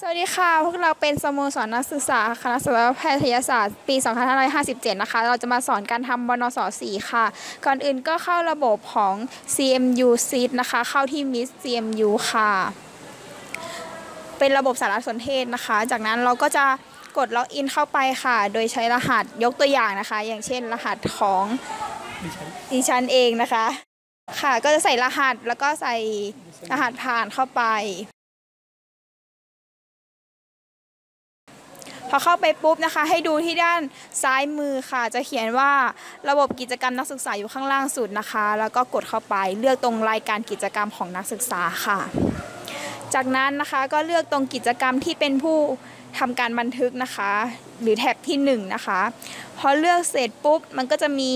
สวัสดีค่ะ พวกเราเป็นสโมสรนักศึกษาคณะสัตวแพทยศาสตร์ปี 2557 นะคะ เราจะมาสอนการทำบนส4ค่ะ ก่อนอื่นก็เข้าระบบของ CMU Seed นะคะ เข้าที่ Miss CMU ค่ะ เป็นระบบสารสนเทศนะคะ จากนั้นเราก็จะกดล็อกอินเข้าไปค่ะ โดยใช้รหัสยกตัวอย่างนะคะ อย่างเช่น รหัสของดิฉันเองนะคะ ค่ะ ก็จะใส่รหัสแล้วก็ใส่รหัสผ่านเข้าไป อเข้าไปปุ๊บนะคะ ให้ดูที่ด้านซ้ายมือค่ะ จะเขียนว่าระบบกิจกรรมนักศึกษาอยู่ข้างล่างสุดนะคะ แล้วก็กดเข้าไปเลือกตรงรายการกิจกรรมของนักศึกษาค่ะ จากนั้นนะคะก็เลือกตรงกิจกรรมที่เป็นผู้ทำการบันทึกนะคะ หรือแท็บที่1นนะคะพอเลือกเสร็จปุ๊บมันก็จะมี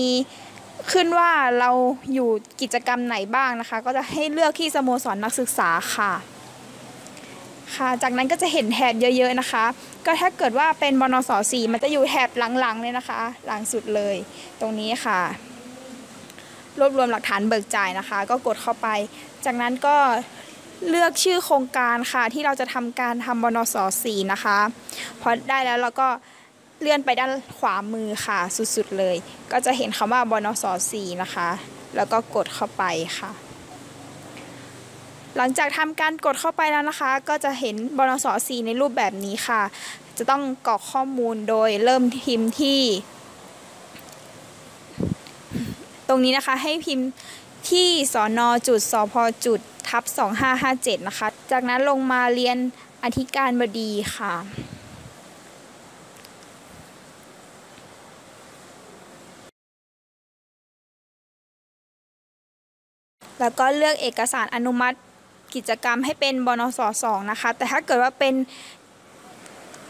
ขึ้นว่าเราอยู่กิจกรรมไหนบ้างนะคะ ก็จะให้เลือกที่สโมสรนักศึกษาค่ะ ค่ะ จากนั้นก็จะเห็นแถบเยอะ ๆนะคะ ก็ถ้าเกิดว่าเป็นบนสสี่มันจะอยู่แถบหลังๆเลยนะคะ หลังสุดเลย ตรงนี้ค่ะ รวบรวมหลักฐานเบิกจ่ายนะคะ ก็กดเข้าไป จากนั้นก็เลือกชื่อโครงการค่ะ ที่เราจะทำการทำบนสสี่นะคะพอได้แล้วเราก็เลื่อนไปด้านขวามือค่ะ สุดๆเลย ก็จะเห็นคำว่าบนสสี่นะคะ แล้วก็กดเข้าไปค่ะ หลังจากทำการกดเข้าไปแล้วนะคะ ก็จะเห็นบนสสีในรูปแบบนี้ค่ะ จะต้องกรอกข้อมูลโดยเริ่มพิมพ์ที่ ตรงนี้นะคะให้พิมพ์ที่สอนอจุดสพจุดทับ2557 นะคะ จากนั้นลงมาเรียนอธิการบดีค่ะแล้วก็เลือกเอกสารอนุมัติ กิจกรรมให้เป็นบนสสองนะคะ แต่ถ้าเกิดว่าเป็น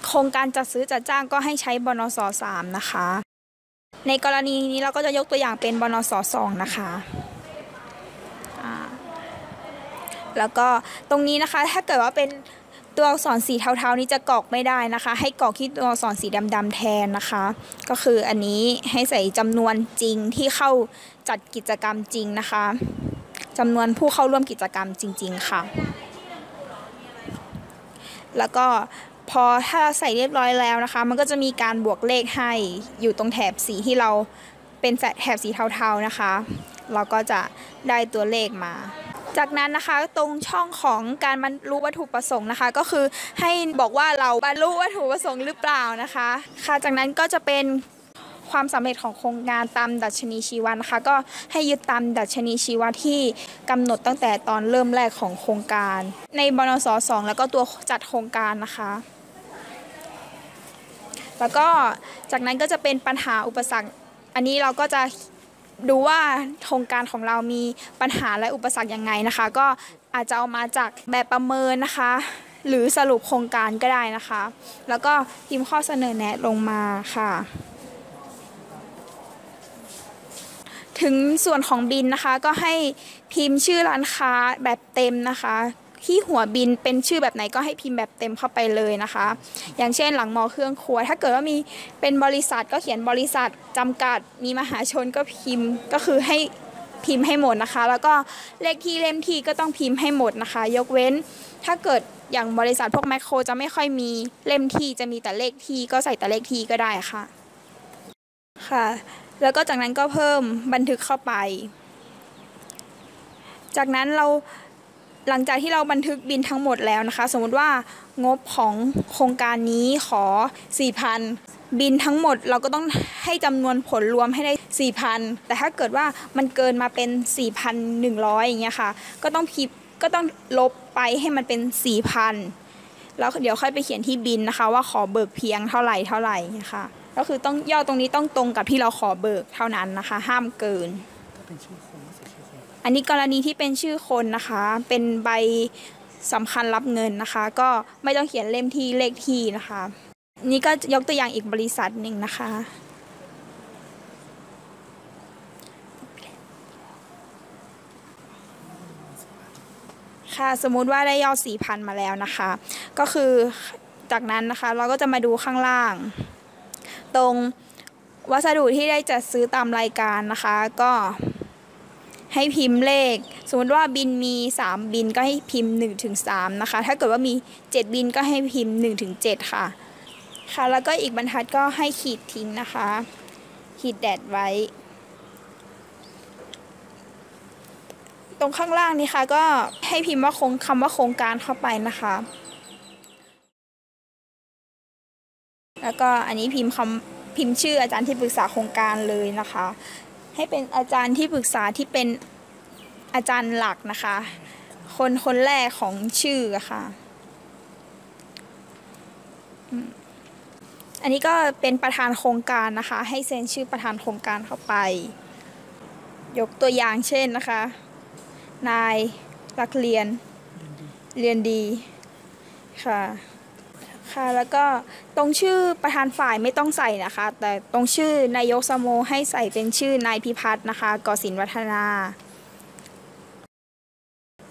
โครงการจัดซื้อจัดจ้างก็ให้ใช้บนสสามนะคะ ในกรณีนี้เราก็จะยกตัวอย่างเป็นบนสสองนะคะแล้วก็ตรงนี้นะคะถ้าเกิดว่าเป็นตัวอักษรสีเทาๆนี้จะกรอกไม่ได้นะคะ ให้กรอกที่ตัวอักษรสีดำๆแทนนะคะ ก็คืออันนี้ให้ใส่จำนวนจริงที่เข้าจัดกิจกรรมจริงนะคะ จำนวนผู้เข้าร่วมกิจกรรมจริง ๆ ค่ะ แล้วก็พอถ้าใส่เรียบร้อยแล้วนะคะ มันก็จะมีการบวกเลขให้อยู่ตรงแถบสีที่เราเป็นแถบสีเทาๆนะคะ เราก็จะได้ตัวเลขมา จากนั้นนะคะตรงช่องของการบรรลุวัตถุประสงค์นะคะ ก็คือให้บอกว่าเราบรรลุวัตถุประสงค์หรือเปล่านะคะ ค่ะจากนั้นก็จะเป็น ความสำเร็จของโครงการตามดัชนีชีวะนะคะก็ให้ยึดตามดัชนีชีวะที่กำหนดตั้งแต่ตอนเริ่มแรกของโครงการ ในบนสสองแล้วก็ตัวจัดโครงการนะคะ แล้วก็จากนั้นก็จะเป็นปัญหาอุปสรรค อันนี้เราก็จะดูว่าโครงการของเรามีปัญหาและอุปสรรคยังไงนะคะ ก็อาจจะเอามาจากแบบประเมินนะคะ หรือสรุปโครงการก็ได้นะคะ แล้วก็พิมพ์ข้อเสนอแนะลงมาค่ะ ถึงส่วนของบินนะคะก็ให้พิมพ์ชื่อร้านค้าแบบเต็มนะคะ ที่หัวบินเป็นชื่อแบบไหนก็ให้พิมพ์แบบเต็มเข้าไปเลยนะคะ อย่างเช่นหลังมอเครื่องครัว ถ้าเกิดว่ามีเป็นบริษัทก็เขียนบริษัทจำกัดมีมหาชนก็พิมพ์ก็คือให้พิมพ์ให้หมดนะคะ แล้วก็เลขที่เล่มที่ก็ต้องพิมพ์ให้หมดนะคะ ยกเว้นถ้าเกิดอย่างบริษัทพวกแมคโครจะไม่ค่อยมีเล่มที่จะมีแต่เลขที่ก็ใส่แต่เลขที่ก็ได้ค่ะค่ะ แล้วก็จากนั้นก็เพิ่มบันทึกเข้าไป จากนั้นเราหลังจากที่เราบันทึกบินทั้งหมดแล้วนะคะ สมมติว่างบของโครงการนี้ขอ 4,000 บินทั้งหมดเราก็ต้องให้จำนวนผลรวมให้ได้ 4,000 แต่ถ้าเกิดว่ามันเกินมาเป็น 4,100 อย่างเงี้ยค่ะ ก็ต้องพิก็ต้องลบไปให้มันเป็น 4,000 แล้วเดี๋ยวค่อยไปเขียนที่บินนะคะ ว่าขอเบิกเพียงเท่าไหร่เท่าไหร่นะคะ ก็คือต้องยอดตรงนี้ต้องตรงกับที่เราขอเบิกเท่านั้นนะคะ ห้ามเกิน อันนี้กรณีที่เป็นชื่อคนนะคะ เป็นใบสำคัญรับเงินนะคะ ก็ไม่ต้องเขียนเล่มที่เลขที่นะคะ นี่ก็ยกตัวอย่างอีกบริษัทหนึ่งนะคะค่ะสมมุติว่าได้ยอด4,000 มาแล้วนะคะ ก็คือจากนั้นนะคะเราก็จะมาดูข้างล่าง ตรงวัสดุที่ได้จัดซื้อตามรายการนะคะ ก็ให้พิมพ์เลข สมมติว่าบินมี 3 บินก็ให้พิมพ์1ถึง3นะคะ ถ้าเกิดว่ามี 7 บินก็ให้พิมพ์1ถึง7ค่ะ ค่ะ แล้วก็อีกบรรทัดก็ให้ขีดทิ้งนะคะ ขีดแดดไว้ ตรงข้างล่างนี้ค่ะก็ให้พิมพ์ว่าโครงคำว่าโครงการเข้าไปนะคะ แล้วก็อันนี้พิมพ์คำพิมพ์ชื่ออาจารย์ที่ปรึกษาโครงการเลยนะคะ ให้เป็นอาจารย์ที่ปรึกษาที่เป็นอาจารย์หลักนะคะ คนคนแรกของชื่อะค่ะ อันนี้ก็เป็นประธานโครงการนะคะ ให้เซ็นชื่อประธานโครงการเข้าไป ยกตัวอย่างเช่นนะคะ นายรักเรียนเรียนดีค่ะ ค่ะแล้วก็ตรงชื่อประธานฝ่ายไม่ต้องใส่นะคะ แต่ตรงชื่อนายกสโมให้ใส่เป็นชื่อนายพิพัฒน์นะคะกอศินวัฒนา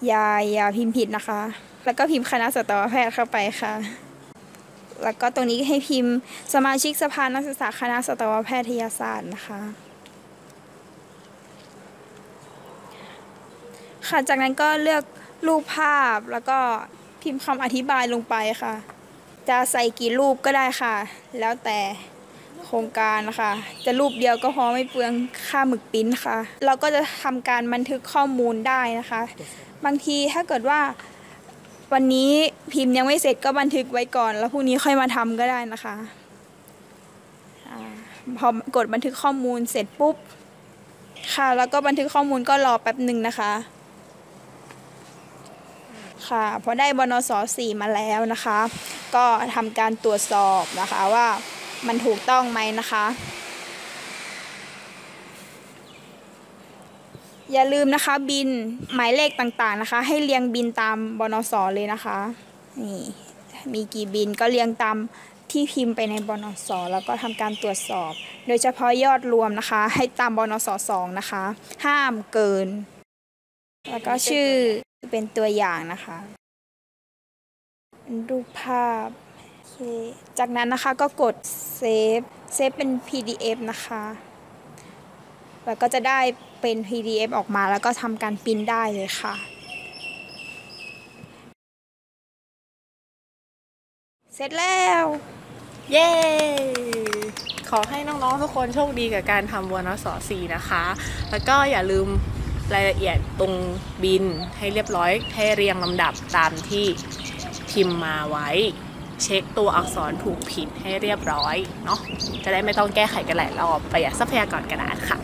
อย่าอย่าพิมพ์ผิดนะคะ แล้วก็พิมพ์คณะสัตวแพทย์เข้าไปค่ะ แล้วก็ตรงนี้ให้พิมพ์สมาชิกสภานักศึกษาคณะสัตวแพทยศาสตร์นะคะ ค่ะจากนั้นก็เลือกรูปภาพแล้วก็พิมพ์คำอธิบายลงไปค่ะ จะใส่กี่รูปก็ได้ค่ะ แล้วแต่โครงการนะคะจะรูปเดียวก็พอไม่เปลืองค่าหมึกปิ้นค่ะ เราก็จะทำการบันทึกข้อมูลได้นะคะ บางทีถ้าเกิดว่าวันนี้พิมพ์ยังไม่เสร็จก็บันทึกไว้ก่อน แล้วพรุ่งนี้ค่อยมาทำก็ได้นะคะพอกดบันทึกข้อมูลเสร็จปุ๊บ ค่ะ แล้วก็บันทึกข้อมูลก็รอแป๊บหนึ่งนะคะ ค่ะพอได้บนสสี่มาแล้วนะคะ ก็ทำการตรวจสอบนะคะว่ามันถูกต้องไหมนะคะ อย่าลืมนะคะบินหมายเลขต่างๆนะคะ ให้เรียงบินตามบนสเลยนะคะนี่มีกี่บินก็เรียงตามที่พิมพ์ไปในบนสแล้วก็ทำการตรวจสอบ โดยเฉพาะยอดรวมนะคะ ให้ตามบนศ.สองนะคะ ห้ามเกิน แล้วก็ชื่อ เป็นตัวอย่างนะคะรูปภาพโอเคจากนั้นนะคะก็กด save save เป็น PDF นะคะ แล้วก็จะได้เป็น PDF ออกมาแล้วก็ทำการปริ้นได้เลยค่ะ เสร็จแล้ว เย้ ขอให้น้องๆทุกคนโชคดีกับการทำวัวนสสีนะคะ แล้วก็อย่าลืม รายละเอียดตรงบินให้เรียบร้อยให้เรียงลำดับตามที่พิมพ์มาไว้ เช็คตัวอักษรถูกผิดให้เรียบร้อยเนาะจะได้ไม่ต้องแก้ไขกันหลายรอบประหยัดทรัพยากรกระดาษค่ะ